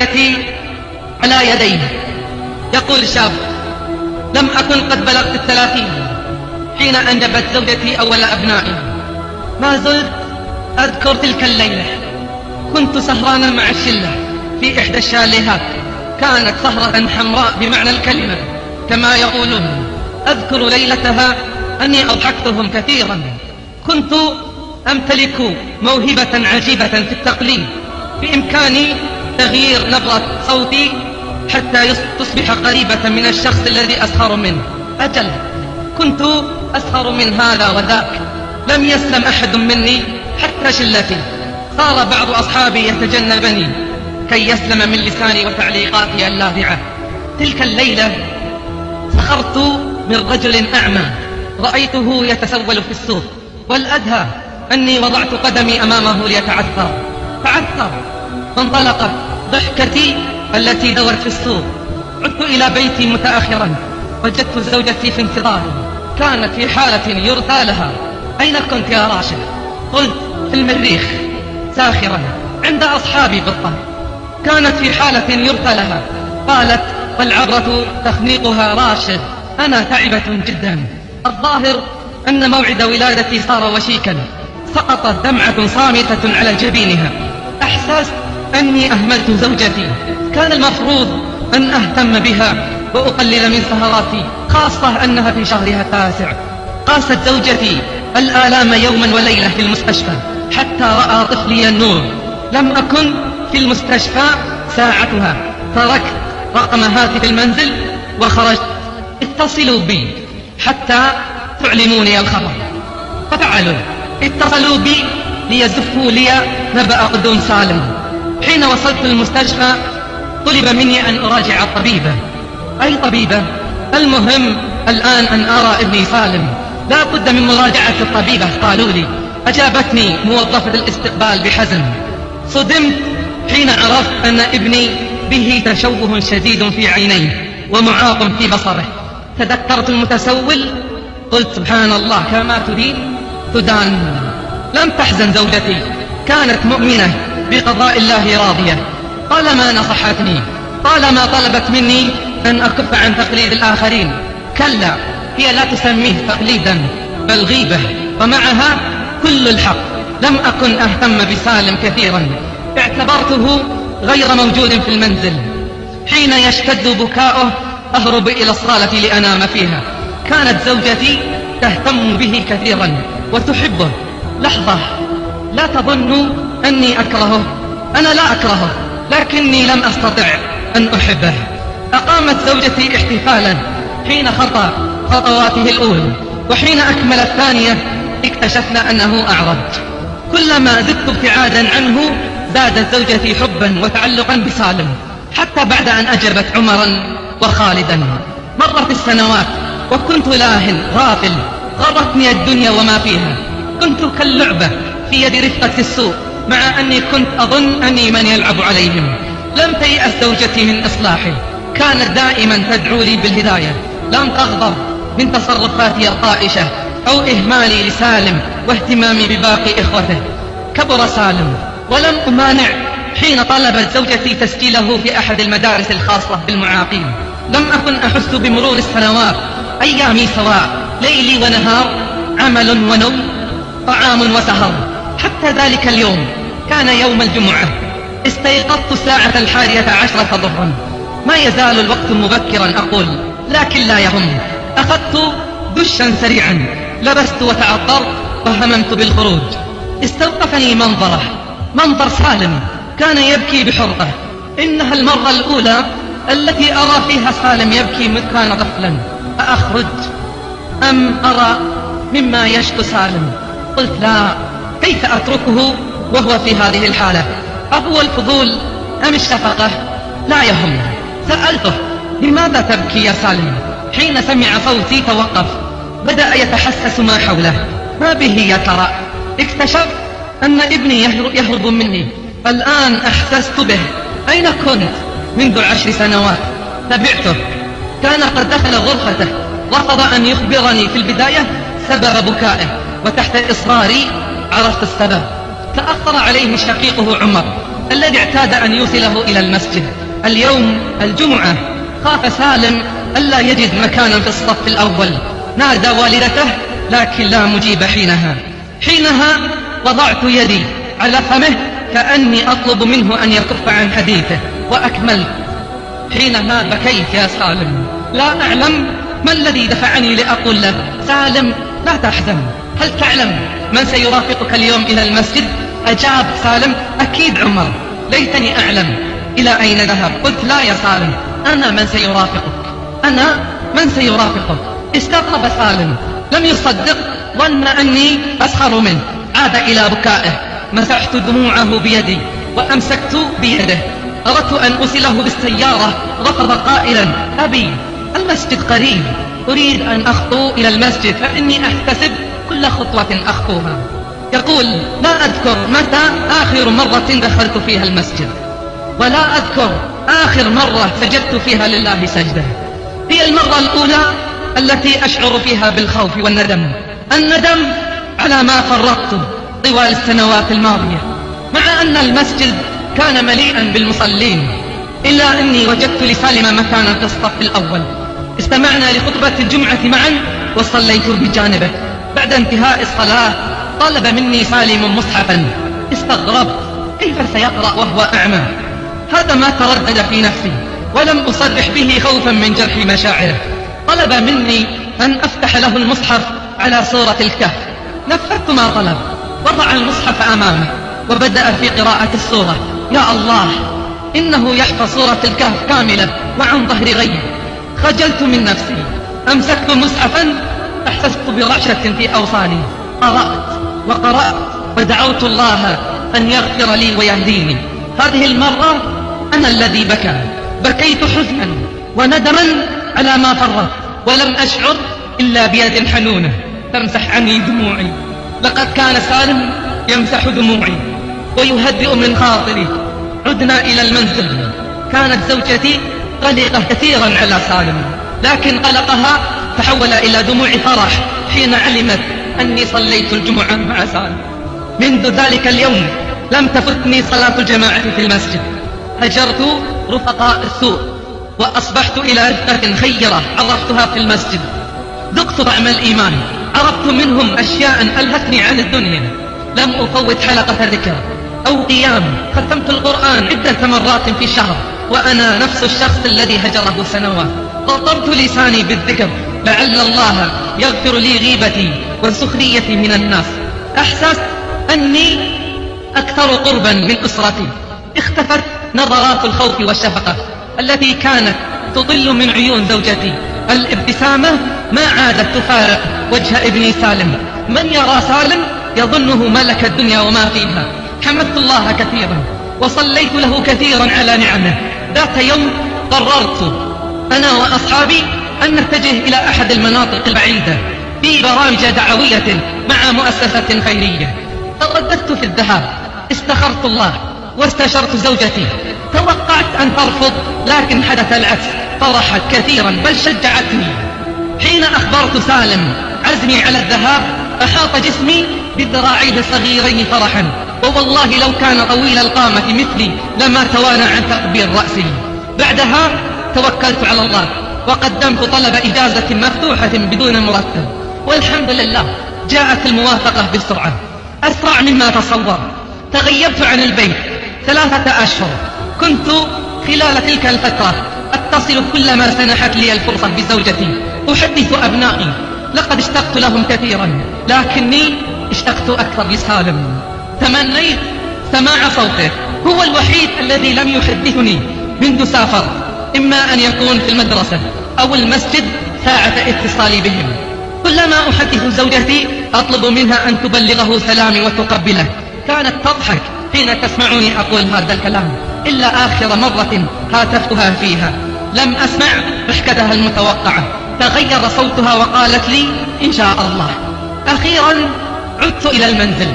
التي على يديه يقول شاب لم أكن قد بلغت الثلاثين حين أنجبت زوجتي أول أبنائي ما زلت أذكر تلك الليلة. كنت سهرانا مع الشلة في إحدى الشاليهات. كانت سهرة حمراء بمعنى الكلمة كما يقولون. أذكر ليلتها أني أضحكتهم كثيرا. كنت أمتلك موهبة عجيبة في التقليد بإمكاني تغيير نبرة صوتي حتى تصبح قريبة من الشخص الذي أسخر منه. أجل كنت أسخر من هذا وذاك. لم يسلم أحد مني حتى شلتي. صار بعض أصحابي يتجنبني. كي يسلم من لساني وتعليقاتي اللاذعة. تلك الليلة سخرت من رجل أعمى. رأيته يتسول في السوق. والأدهى أني وضعت قدمي أمامه ليتعثر. تعثر. فانطلقت ضحكتي التي دورت في السوق. عدت إلى بيتي متأخرا. وجدت زوجتي في انتظاري كانت في حالة يرثى لها. أين كنت يا راشد؟ قلت في المريخ. ساخرا. عند أصحابي بالطبع. كانت في حالة يرثى لها. قالت والعبرة تخنيقها راشد. أنا تعبة جدا. الظاهر أن موعد ولادتي صار وشيكا. سقطت دمعة صامتة على جبينها. أحسست أني أهملت زوجتي. كان المفروض أن أهتم بها وأقلل من سهراتي خاصة أنها في شهرها التاسع. قاست زوجتي الآلام يوما وليلة في المستشفى حتى رأى طفلي النور لم أكن في المستشفى ساعتها. تركت رقم هاتف المنزل وخرجت. اتصلوا بي حتى تعلموني الخبر. ففعلوا. اتصلوا بي ليزفوا لي نبأ قدوم سالم. حين وصلت المستشفى طلب مني أن أراجع الطبيبة أي طبيبة؟ المهم الآن أن أرى ابني سالم. لا بد من مراجعة الطبيبة قالوا لي. أجابتني موظفة الاستقبال بحزن صدمت حين عرفت أن ابني به تشوه شديد في عينيه ومعاق في بصره. تذكرت المتسول؟ قلت سبحان الله كما تدين تدان. لم تحزن زوجتي. كانت مؤمنة بقضاء الله راضية. طالما نصحتني؟ طالما طلبت مني أن أكف عن تقليد الآخرين. كلا هي لا تسميه تقليدا بل غيبة. ومعها كل الحق. لم أكن أهتم بسالم كثيرا. اعتبرته غير موجود في المنزل. حين يشتد بكاؤه أهرب إلى الصالة لأنام فيها. كانت زوجتي تهتم به كثيرا وتحبه. لحظة لا تظنوا أني أكرهه. أنا لا أكرهه لكني لم أستطع أن أحبه. أقامت زوجتي احتفالا حين خطى خطواته الأولى وحين أكمل الثانية اكتشفنا أنه أعرج. كلما زدت ابتعادا عنه زادت زوجتي حبا وتعلقا بسالم حتى بعد أن أجبت عمرا وخالدا. مرت السنوات وكنت لاه غافل غرتني الدنيا وما فيها. كنت كاللعبة في يد رفقة السوق مع أني كنت أظن أني من يلعب عليهم. لم تيأس زوجتي من إصلاحي. كانت دائما تدعو لي بالهداية. لم تغضب من تصرفاتي الطائشة أو إهمالي لسالم واهتمامي بباقي إخوته. كبر سالم. ولم أمانع حين طلبت زوجتي تسجيله في أحد المدارس الخاصة بالمعاقين. لم أكن أحس بمرور السنوات أيامي سواء ليلي ونهار عمل ونوم طعام وسهر. حتى ذلك اليوم كان يوم الجمعة. استيقظت الساعة الحادية عشرة ظهرا. ما يزال الوقت مبكرا أقول لكن لا يهم. أخذت دشا سريعا. لبست وتعطرت وهممت بالخروج. استوقفني منظرة. منظر سالم. كان يبكي بحرقة. إنها المرة الأولى التي أرى فيها سالم يبكي كان طفلا أأخرج أم أرى مما يشكو سالم؟ قلت لا. كيف أتركه وهو في هذه الحالة؟ أهو الفضول أم الشفقة؟ لا يهم. سألته لماذا تبكي يا سالم؟ حين سمع صوتي توقف. بدأ يتحسس ما حوله. ما به يا ترى؟ اكتشف أن ابني يهرب مني. الآن أحسست به. أين كنت؟ منذ عشر سنوات. تبعته. كان قد دخل غرفته. رفض أن يخبرني في البداية سبب بكائه. وتحت إصراري عرفت السبب. تأخر عليه شقيقه عمر الذي اعتاد أن يوصله إلى المسجد. اليوم الجمعة خاف سالم ألا يجد مكانا في الصف الأول. نادى والدته لكن لا مجيب حينها. حينها وضعت يدي على فمه كأني أطلب منه أن يكف عن حديثه. وأكملت. حينها بكيت يا سالم؟ لا أعلم ما الذي دفعني لأقول له سالم لا تحزن. هل تعلم من سيرافقك اليوم إلى المسجد؟ أجاب سالم أكيد عمر. ليتني أعلم. إلى أين ذهب؟ قلت لا يا سالم أنا من سيرافقك. أنا من سيرافقك. استغرب سالم. لم يصدق ظن أني أسخر منه. عاد إلى بكائه. مسحت دموعه بيدي وأمسكت بيده. أردت أن أسله بالسيارة. رفض قائلا أبي المسجد قريب. أريد أن أخطو إلى المسجد فإني أحتسب كل خطوة أخطوها. يقول لا أذكر متى آخر مرة دخلت فيها المسجد. ولا أذكر آخر مرة سجدت فيها لله سجدة. هي المرة الأولى التي أشعر فيها بالخوف والندم. الندم على ما فرطت طوال السنوات الماضية. مع أن المسجد كان مليئا بالمصلين إلا أني وجدت لسالم مكانا في الصف الأول. استمعنا لخطبة الجمعة معا وصليت بجانبه. بعد انتهاء الصلاة طلب مني سالم مصحفا. استغربت كيف سيقرأ وهو أعمى؟ هذا ما تردد في نفسي ولم أصرح به خوفا من جرح مشاعره. طلب مني أن أفتح له المصحف على صورة الكهف. نفذت ما طلب وضع المصحف أمامه وبدأ في قراءة السورة يا الله إنه يحفظ سورة الكهف كاملة وعن ظهر غيب. خجلت من نفسي أمسكت مصحفا أحسست برعشة في أوصالي قرأت وقرأت. ودعوت الله أن يغفر لي ويهديني. هذه المرة أنا الذي بكى. بكيت حزنا وندما على ما فرط. ولم أشعر إلا بيد حنونة تمسح عني دموعي. لقد كان سالم يمسح دموعي ويهدئ من خاطري. عدنا إلى المنزل. كانت زوجتي قلقة كثيرا على سالم لكن قلقها تحول إلى دموع فرح حين علمت أني صليت الجمعة مع سالم منذ ذلك اليوم لم تفتني صلاة الجماعة في المسجد. هجرت رفقاء السوء وأصبحت إلى رفقة خيرة عرفتها في المسجد. ذقت طعم الإيمان عرفت منهم أشياء ألهتني عن الدنيا. لم أفوت حلقة ذكر أو قيام. ختمت القرآن عدة مرات في شهر وأنا نفس الشخص الذي هجره سنوات. قطرت لساني بالذكر لعل الله يغفر لي غيبتي وسخريتي من الناس. أحسست أني أكثر قربا من أسرتي. اختفت نظرات الخوف والشفقة التي كانت تطل من عيون زوجتي. الابتسامة ما عادت تفارق وجه ابني سالم. من يرى سالم يظنه ملك الدنيا وما فيها. حمدت الله كثيرا وصليت له كثيرا على نعمه. ذات يوم قررت أنا وأصحابي أن نتجه إلى أحد المناطق البعيدة في برامج دعوية مع مؤسسة خيرية. ترددت في الذهاب. استخرت الله واستشرت زوجتي. توقعت أن ترفض لكن حدث العكس. فرحت كثيرا بل شجعتني. حين أخبرت سالم عزمي على الذهاب أحاط جسمي بذراعيه الصغيرين فرحا. ووالله لو كان طويل القامة مثلي لما توانى عن تقبيل رأسي. بعدها توكلت على الله. وقدمت طلب إجازة مفتوحة بدون مرتب. والحمد لله جاءت الموافقة بسرعة أسرع مما تصور تغيبت عن البيت. ثلاثة أشهر. كنت خلال تلك الفترة أتصل كلما سنحت لي الفرصة بزوجتي. أحدث أبنائي. لقد اشتقت لهم كثيرا. لكني اشتقت أكثر لسالم. تمنيت سماع صوته. هو الوحيد الذي لم يحدثني منذ سافر إما أن يكون في المدرسة أو المسجد ساعة اتصالي بهم. كلما أحدث زوجتي أطلب منها أن تبلغه سلامي وتقبله. كانت تضحك حين تسمعني أقول هذا الكلام. إلا آخر مرة هاتفتها فيها. لم أسمع ضحكتها المتوقعة. تغير صوتها وقالت لي إن شاء الله. أخيرا عدت إلى المنزل.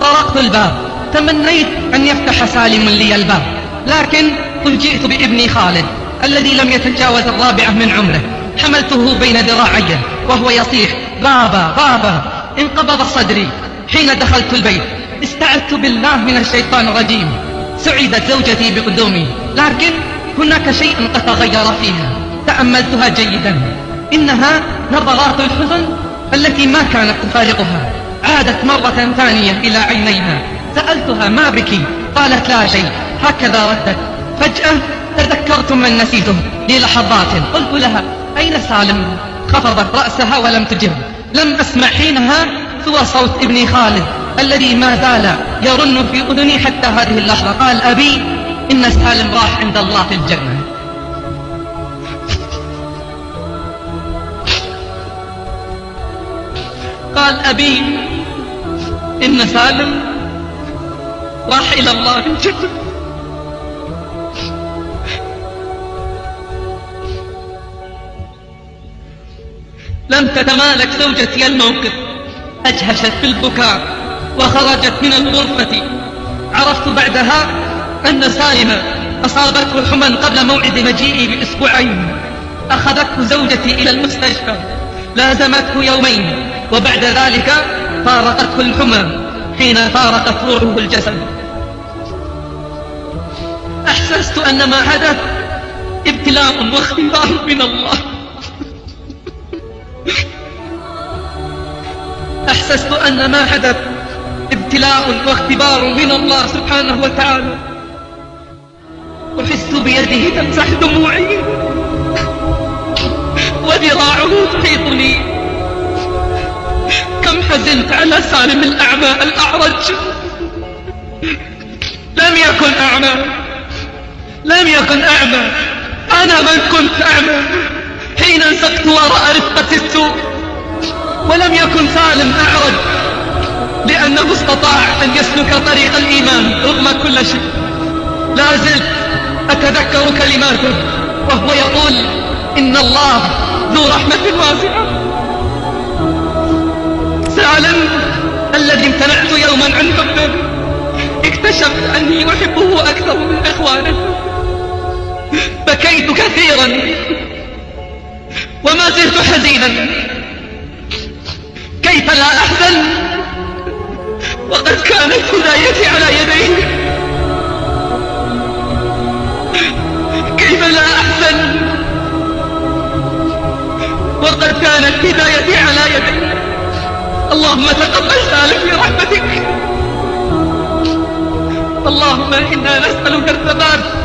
طرقت الباب. تمنيت أن يفتح سالم لي الباب. لكن فوجئت بابني خالد. الذي لم يتجاوز الرابعة من عمره. حملته بين ذراعي وهو يصيح بابا بابا انقبض صدري حين دخلت البيت. استعذت بالله من الشيطان الرجيم. سعدت زوجتي بقدومي لكن هناك شيء قد تغير فيها. تأملتها جيدا. إنها نظرات الحزن التي ما كانت تفارقها. عادت مرة ثانية إلى عينيها. سألتها ما بك؟ قالت لا شيء. هكذا ردت. فجأة تذكرت من نسيته للحظات. قلت لها أين سالم؟ خفضت رأسها ولم تجب. لم أسمع حينها سوى صوت ابني خالد الذي ما زال يرن في أذني حتى هذه اللحظة. قال أبي إن سالم راح عند الله في الجنة. قال أبي إن سالم راح إلى الله في الجنة. لم تتمالك زوجتي الموقف. أجهشت في البكاء وخرجت من الغرفة. عرفت بعدها أن سالمة أصابته الحمى قبل موعد مجيئي بأسبوعين. أخذته زوجتي إلى المستشفى. لازمته يومين وبعد ذلك فارقته الحمى حين فارقت روحه الجسد. أحسست أن ما حدث ابتلاء واختبار من الله. أحسست أن ما حدث ابتلاء واختبار من الله سبحانه وتعالى. أحس بيده تمسح دموعي. وذراعه تحيطني كم حزنت على سالم الأعمى الأعرج. لم يكن أعمى. لم يكن أعمى. أنا من كنت أعمى. حين أنسقت وراء رفقة السوء. ولم يكن سالم أعرج لأنه استطاع أن يسلك طريق الإيمان رغم كل شيء. لا زلت أتذكر كلماته وهو يقول إن الله ذو رحمة واسعة. سالم الذي امتنعت يوما عن حبه اكتشفت أني أحبه أكثر من إخوانه. بكيت كثيرا وما زلت حزينا. كيف لا أحزن؟ وقد كانت هدايتي على يديه كيف لا أحزن؟ وقد كانت هدايتي على يديه اللهم تقبل سالم برحمتك. اللهم إنا نسألك الثبات.